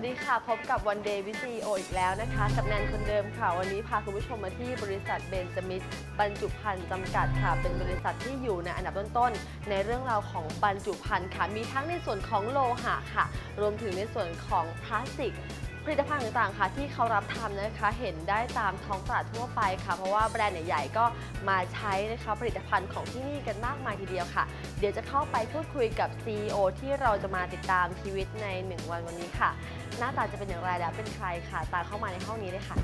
วัสดีค่ะ พบกับวันเดย์วิซีโออีกแล้วนะคะ กับแนนคนเดิมค่ะ วันนี้พาคุณผู้ชมมาที่บริษัทเบนจามิดบรรจุภัณฑ์จำกัดค่ะ เป็นบริษัทที่อยู่ในอันดับต้นๆในเรื่องราวของบรรจุภัณฑ์ค่ะ มีทั้งในส่วนของโลหะค่ะ รวมถึงในส่วนของพลาสติก ผลิตภัณฑ์ต่างๆค่ะ ที่เขารับทำนะคะ เห็นได้ตามท้องตลาดทั่วไปค่ะ เพราะว่าแบรนด์ใหญ่ๆก็มาใช้นะคะผลิตภัณฑ์ของที่นี่กันมากมายทีเดียวค่ะ เดี๋ยวจะเข้าไปพูดคุยกับ CEO ที่เราจะมาติดตามชีวิตใน 1 วันวันนี้ค่ะ หน้าตาจะเป็นอย่างไรและเป็นใครค่ะ ตามเข้ามาในห้องนี้เลยค่ะ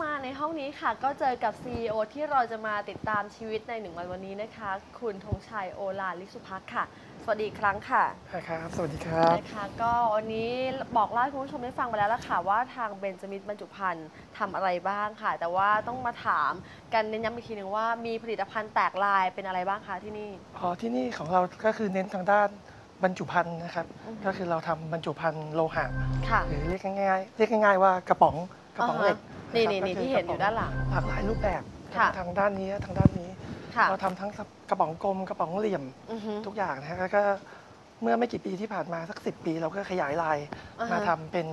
มาในห้องนี้ค่ะ ก็เจอกับ CEO ที่เราจะมาติดตามชีวิตในหนึ่งวันวันนี้นะคะ คุณธงชัยโอลาลิสุพักค่ะ สวัสดีอีกครั้งค่ะครับ สวัสดีครับ นะคะ ก็วันนี้บอกเล่าให้คุณผู้ชมได้ฟังไปแล้วล่ะค่ะ ว่าทางเบนจามิดบรรจุภัณฑ์ทำอะไรบ้างค่ะ แต่ว่าต้องมาถามกันเน้นย้ำอีกทีหนึ่งว่ามีผลิตภัณฑ์แตกลายเป็นอะไรบ้างคะที่นี่ อ๋อที่นี่ของเราก็คือเน้นทางด้านบรรจุภัณฑ์นะครับ อือฮึก็คือเราทำบรรจุภัณฑ์โลหะค่ะ หรือเรียกง่ายๆเรียกง่ายๆว่ากระป๋องกระป๋องเหล็กนี่ะค รับนี่นี่ก็คืที่เห็นอยู่ด้านหลัง หลากหลายรูปแบบค่ะทางด้านนี้ทางด้านนี้ ค่ะเราทำทั้งกระป๋องกลมกระป๋องเหลี่ยมอือฮึทุกอย่างนะฮะแล้วก็เมื่อไม่กี่ปีที่ผ่านมาสักสิปีเราก็ขยายลายอ่าฮะมาทำเป็น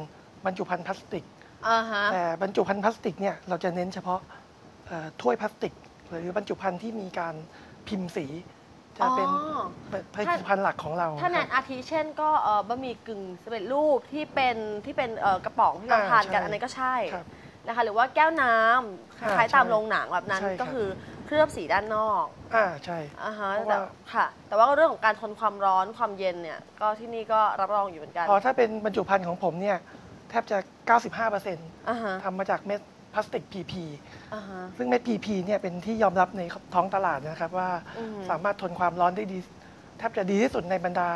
บรรจุภัณฑ์พลาสติกอ่าฮะแต่บรรจุภัณฑ์พลาสติกเนี่ยเราจะเน้นเฉพาะเอ่อถ้วยพลาสติก หรือบรรจุภัณฑ์ที่มีการพิมพ์สีจะเป็นอ๋อผลิตภัณฑ์หลักของเรา ถ้าแนนครับอาทิเช่นก็เอ่อบะหมี่กึ่งสำเร็จรูปที่เป็นที่เป็นเอ่อกระป๋องที่เราอ่าทานกันใช่อันนี้นก็ใช่ครับ นะคะหรือว่าแก้วน้ำคอ่าล้ายๆตามใช่โรงหนังแบบนั้นใช่ครับ ก็คือเคลือบสีด้านนอกอ่าใช่ อ่าฮะเพราะแต่ว่า ค่ะ แต่ว่าเรื่องของการทนความร้อนความเย็นเนี่ยก็ที่นี่ก็รับรองอยู่เหมือนกันพอถ้าเป็นบรรจุภัณฑ์ของผมเนี่ยแทบจะ 95%อ่าฮะทำมาจากเม็ดพลาสติก PP อ่าฮะ ซึ่งเม็ด PP เนี่ยเป็นที่ยอมรับในท้องตลาดนะครับว่าอืม สามารถทนความร้อนได้ดี แทบจะดีที่สุดในบรรดา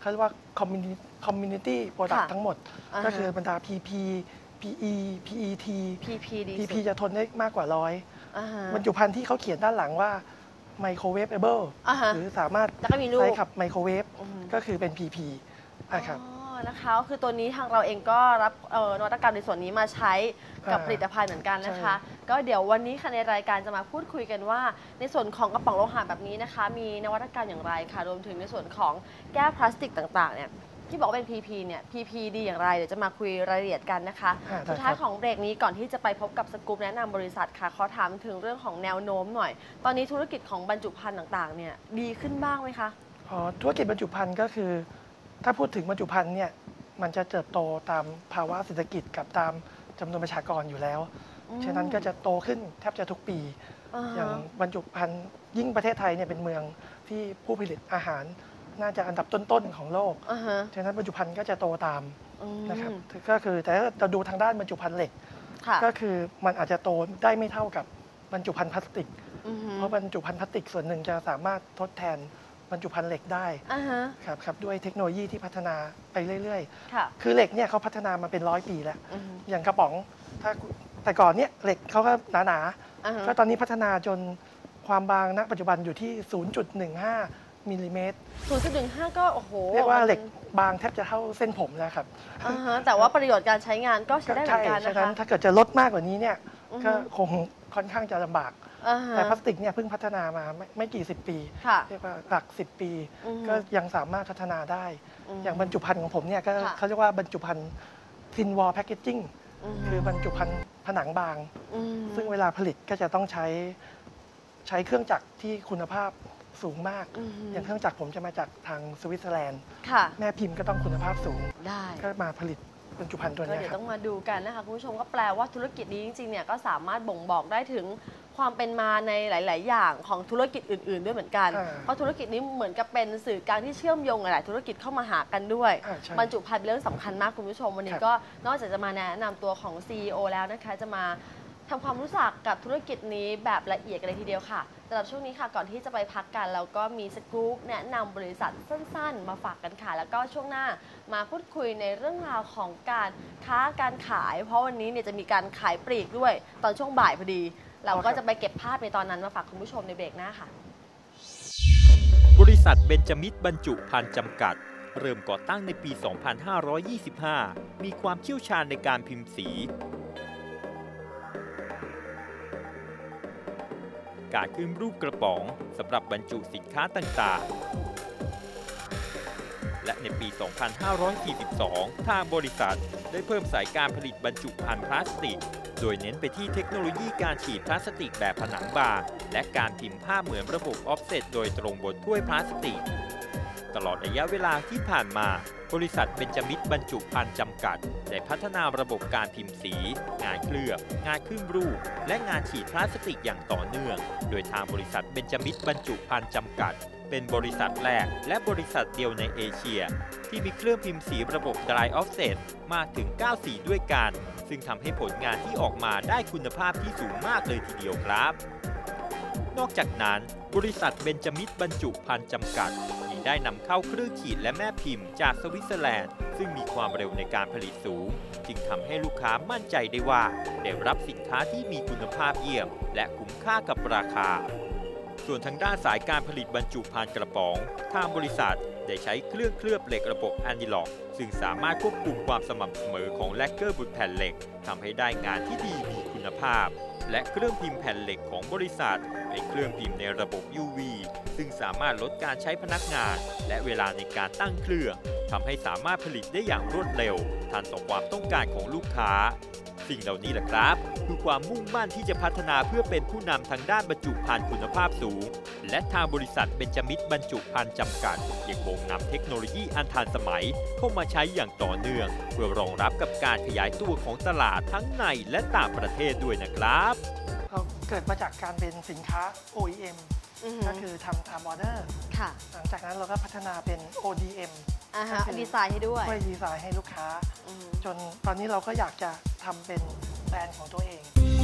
เขาเรียกว่า community community product ทั้งหมดาฮะ ก็คือบรรดา PP PE PET PP ดี PP สุดจะทนได้มากกว่าร้อยอ่าฮะ บรรจุภัณฑ์ที่เขาเขียนด้านหลังว่า microwavable อ่าฮะหรือสามารถแล้วก็มีรูปใช้ขับไมโครเวฟอืมก็คือเป็น PP นะครับ อ๋อนะคะก็คือตัวนี้ทางเราเองก็รับเอ่อนวัตกรรมในส่วนนี้มาใช้กับอ่าผลิตภัณฑ์เหมือนกันนะคะใช่ก็เดี๋ยววันนี้ค่ะในรายการจะมาพูดคุยกันว่า ในส่วนของกระป๋องโลหะแบบนี้นะคะ มีนวัตกรรมอย่างไรค่ะ รวมถึงในส่วนของแก้วพลาสติกต่างๆเนี่ย ที่บอกว่าเป็น PP เนี่ย PP ดีอย่างไรเดี๋ยวจะมาคุยรายละเอียดกันนะคะ อ่าได้สุดท้ายครับของเบรกนี้ก่อนที่จะไปพบกับสกู๊ปแนะนำบริษัทค่ะขอถามถึงเรื่องของแนวโน้มหน่อย ตอนนี้ธุรกิจของบรรจุภัณฑ์ต่างๆ เนี่ยดีขึ้นบ้างไหมคะ อ๋อธุรกิจบรรจุภัณฑ์ก็คือ ถ้าพูดถึงบรรจุภัณฑ์เนี่ยมันจะเติบโตตามภาวะเศรษฐกิจกับตามจำนวนประชากรอยู่แล้ว อืม ฉะนั้นก็จะโตขึ้นแทบจะทุกปีอ่าฮะอย่างบรรจุภัณฑ์ยิ่งประเทศไทยเนี่ยเป็นเมืองที่ผู้ผลิตอาหาร น่าจะอันดับต้นๆของโลกอ่าฮะฉะนั้นบรรจุภัณฑ์ก็จะโตตามอืมนะครับก็คือแต่ถ้าเราดูทางด้านบรรจุภัณฑ์เหล็ก ค่ะก็คือมันอาจจะโตได้ไม่เท่ากับบรรจุภัณฑ์พลาสติก อือฮึเพราะบรรจุภัณฑ์พลาสติกส่วนหนึ่งจะสามารถทดแทนบรรจุภัณฑ์เหล็กได้อ่าฮะครับครับด้วยเทคโนโลยีที่พัฒนาไปเรื่อย ค่ะๆ คือเหล็กเนี่ยเขาพัฒนามาเป็นร้อยปีแล้ว อือฮึอย่างกระป๋องถ้าแต่ก่อนเนี่ยเหล็กเขาก็หนาอ่าฮะๆก็ตอนนี้พัฒนาจนความบางณปัจจุบันอยู่ที่ 0.15 มิลลิเมตร ศูนย์จุดหนึ่งห้าก็ โอ้โหเรียกว่ามันเหล็กบางแทบจะเท่าเส้นผมแล้วครับอ่าฮะแต่ว่าประโยชน์การใช้งานก็ใช้ได้เหมือนกันฉะนะนั้คะนถ้าเกิดจะลดมากกว่านี้เนี่ยอือฮึ ก็คงค่อนข้างจะลำบาก อ่าฮะ แต่พลาสติกเนี่ยเพิ่งพัฒนามาไม่ไม่กี่สิบปี ค่ะเรียกว่าหลักสิบปี อือฮึ ก็ยังสามารถพัฒนาได้ ม อย่างบรรจุภัณฑ์ของผมเนี่ยก็ค่ะ เขาเรียกว่าบรรจุภัณฑ์ทินวอลแพคเกจิ้งมคือบรรจุภัณฑ์ผนังบาง มซึ่งเวลาผลิตก็จะต้องใช้ใช้เครื่องจักรที่คุณภาพ สูงมากอืมอย่างเครื่องจักรผมจะมาจากทางสวิตเซอร์แลนด์ค่ะแม่พิมพ์ก็ต้องคุณภาพสูงได้ก็มาผลิตบรรจุภัณฑ์ตัวก็เนี้ยเดี๋ยวครัต้บองมาดูกันนะคะคุณผู้ชมก็แปลว่าธุรกิจนี้จริงๆเนี่ยก็สามารถบ่งบอกได้ถึงความเป็นมาในหลาย ๆ อย่างของธุรกิจอื่น ๆ ด้วยเหมือนกันอ่าเพราะธุรกิจนี้เหมือนกับเป็นสื่อกลางที่เชื่อมโยงหลาย ๆ ธุรกิจเข้ามาหากันด้วยอ่าใช่บรรจุภัณฑ์เป็นเรื่องสำคัญมากคุณผู้ชม วันนี้ครับก็นอกจากจะมาแนะนำตัวของ CEO แล้วนะคะจะมา ทำความรู้จักกับธุรกิจนี้แบบละเอียดกันเลยทีเดียวค่ะสำหรับช่วงนี้ค่ะก่อนที่จะไปพักกันเราก็มีสกู๊ปแนะนำบริษัทสั้นๆ มาฝากกันค่ะ แล้วก็ช่วงหน้ามาพูดคุยในเรื่องราวของการค้าการขาย เพราะวันนี้เนี่ยจะมีการขายปลีกด้วย ตอนช่วงบ่ายพอดี เราก็จะไปเก็บภาพในตอนนั้นมาฝากคุณผู้ชมในเบรกหน้าค่ะ บริษัทเบนจามิตรบรรจุภัณฑ์จำกัด เริ่มก่อตั้งในปี 2525 มีความเชี่ยวชาญในการพิมพ์สี การขึ้นรูปกระป๋องสำหรับบรรจุสินค้าต่างๆ และในปี 2542 ทางบริษัทได้เพิ่มสายการผลิตบรรจุภัณฑ์พลาสติก โดยเน้นไปที่เทคโนโลยีการฉีดพลาสติกแบบผนังบาง และการพิมพ์ภาพเหมือนระบบออฟเซตโดยตรงบนถ้วยพลาสติก ตลอดระยะเวลาที่ผ่านมา บริษัทเบญจมิตรบรรจุภัณฑ์จำกัด ได้พัฒนาระบบการพิมพ์สี งานเคลือบ งานขึ้นรูป และงานฉีดพลาสติกอย่างต่อเนื่อง โดยทางบริษัทเบญจมิตรบรรจุภัณฑ์จำกัด เป็นบริษัทแรก และบริษัทเดียวในเอเชีย ที่มีเครื่องพิมพ์สีระบบ Dry Offset มากถึง 9 สีด้วยกัน ซึ่งทำให้ผลงานที่ออกมาได้คุณภาพที่สูงมากเลยทีเดียวครับนอกจากนั้น บริษัทเบญจมิตรบรรจุภัณฑ์จำกัด ได้นำเข้าเครื่องฉีดและแม่พิมพ์จากสวิตเซอร์แลนด์ ซึ่งมีความเร็วในการผลิตสูง จึงทำให้ลูกค้ามั่นใจได้ว่า ได้รับสินค้าที่มีคุณภาพเยี่ยม และคุ้มค่ากับราคา ส่วนทางด้านสายการผลิตบรรจุภัณฑ์กระป๋อง ทางบริษัทได้ใช้เครื่องเคลือบเหล็กระบบแอนดิล็อก ซึ่งสามารถควบคุมความสม่ำเสมอของแลกเกอร์บนแผ่นเหล็กทำให้ได้งานที่ดีมีคุณภาพ และเครื่องพิมพ์แผ่นเหล็กของบริษัท เป็นเครื่องพิมพ์ในระบบ UV ซึ่งสามารถลดการใช้พนักงาน และเวลาในการตั้งเครื่องทำให้สามารถผลิตได้อย่างรวดเร็ว ทันต่อความต้องการของลูกค้า สิ่งเหล่านี้แหละครับ คือความมุ่งมั่นที่จะพัฒนาเพื่อเป็นผู้นำทางด้านบรรจุภัณฑ์คุณภาพสูง และทางบริษัทเบญจมิตรบรรจุภัณฑ์จำกัดยังคงนำเทคโนโลยีอันทันสมัย เข้ามาใช้อย่างต่อเนื่อง เพื่อรองรับกับการขยายตัวของตลาดทั้งในและต่างประเทศด้วยนะครับเราเกิดมาจากการเป็นสินค้า OEM อือก็ฮึคือทำตามออเดอร์ค่ะหลังจากนั้นเราก็พัฒนาเป็น ODM อ่าฮะก็คือดีไซน์ให้ด้วยช่วยดีไซน์ให้ลูกค้าอืมจนตอนนี้เราก็อยากจะ ทำเป็นแบรนด์ของตัวเอง